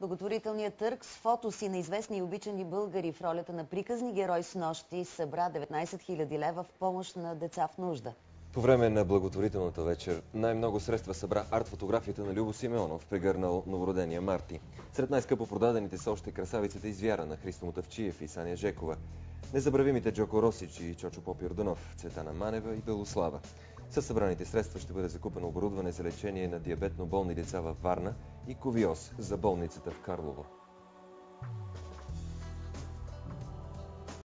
Благотворителният търг с фото си на известни и обичани българи в ролята на приказни герой с нощи събра 19 000 лева в помощ на деца в нужда. По време на благотворителната вечер най-много средства събра арт-фотографията на Любо Симеонов, прегърнал новородения Марти. Сред най-скъпо продадените са още красавицата Извяра на Христо Мутавчиев и Саня Жекова. Незабравимите Джоко Росич и Чочо Попирдонов, Цветана Манева и Белослава. Със събраните средства ще бъде закупено оборудване за лечение на диабетно болни деца във Варна и ковиоз за болницата в Карлово.